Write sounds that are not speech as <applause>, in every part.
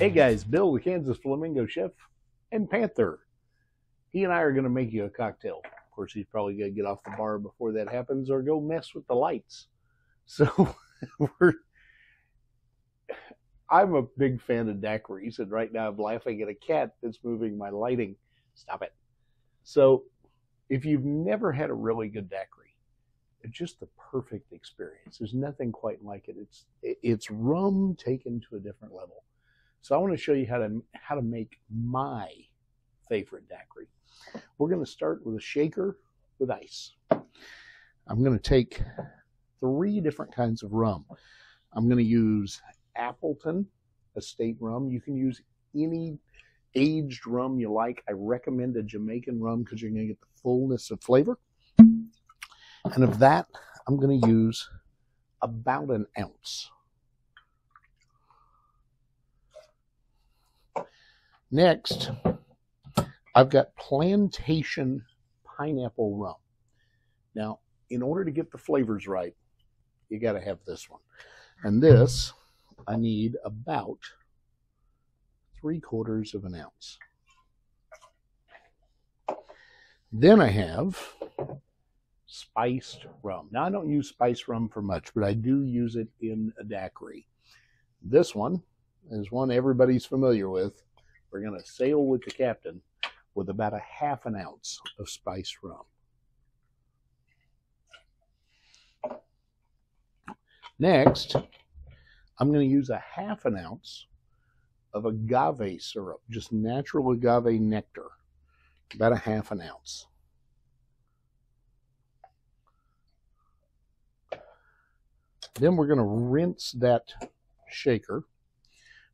Hey guys, Bill, the Kansas Flamingo Chef, and Panther. He and I are going to make you a cocktail. Of course, he's probably going to get off the bar before that happens or go mess with the lights. <laughs> So, we're. I'm a big fan of daiquiris, and right now I'm laughing at a cat that's moving my lighting. Stop it. So, if you've never had a really good daiquiri, it's just the perfect experience. There's nothing quite like it. It's it's rum taken to a different level. So I want to show you how to how to make my favorite daiquiri. We're going to start with a shaker with ice. I'm going to take three different kinds of rum. I'm going to use Appleton Estate rum. You can use any aged rum you like. I recommend a Jamaican rum because you're going to get the fullness of flavor. And of that, I'm going to use about an ounce. Next, I've got plantation pineapple rum. Now, in order to get the flavors right, you got to have this one. And this, I need about three quarters of an ounce. Then I have spiced rum. Now, I don't use spiced rum for much, but I do use it in a daiquiri. This one is one everybody's familiar with. We're going to sail with the captain with about a half an ounce of spiced rum. Next, I'm going to use a half an ounce of agave syrup, just natural agave nectar, about a half an ounce. Then we're going to rinse that shaker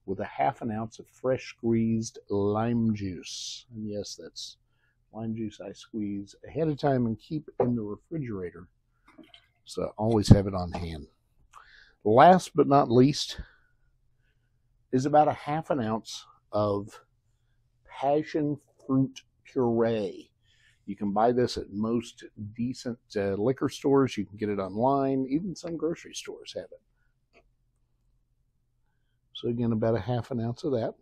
with a half an ounce of fresh squeezed lime juice. And yes, that's lime juice I squeeze ahead of time and keep in the refrigerator. So always have it on hand. Last but not least is about a half an ounce of passion fruit puree. You can buy this at most decent uh, liquor stores. You can get it online. Even some grocery stores have it. So again, about a half an ounce of that.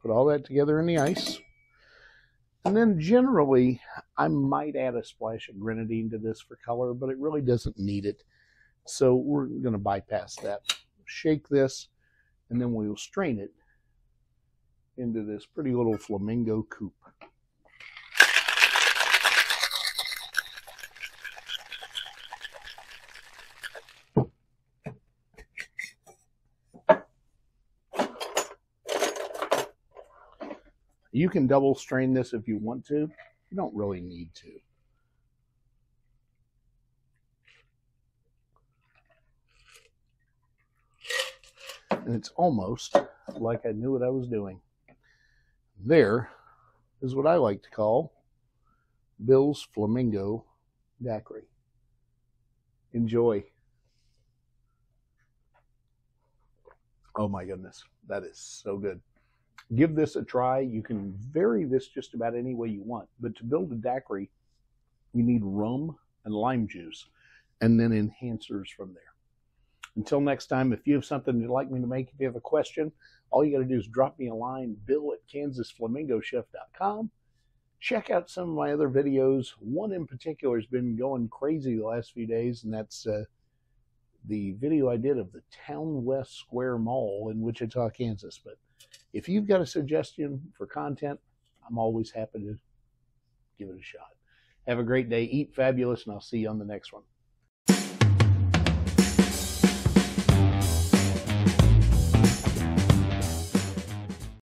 Put all that together in the ice. And then generally, I might add a splash of grenadine to this for color, but it really doesn't need it. So we're going to bypass that. Shake this, and then we'll strain it into this pretty little flamingo coupe. You can double strain this if you want to. You don't really need to. And it's almost like I knew what I was doing. There is what I like to call Bill's Flamingo Daiquiri. Enjoy. Oh my goodness, that is so good give this a try. You can vary this just about any way you want. But to build a daiquiri, you need rum and lime juice, and then enhancers from there. Until next time, if you have something you'd like me to make, if you have a question, all you got to do is drop me a line, bill at kansasflamingochef.com. Check out some of my other videos. One in particular has been going crazy the last few days, and that's uh, the video I did of the Towne West Square Mall in Wichita, Kansas. But if you've got a suggestion for content, I'm always happy to give it a shot. Have a great day. Eat fabulous, and I'll see you on the next one.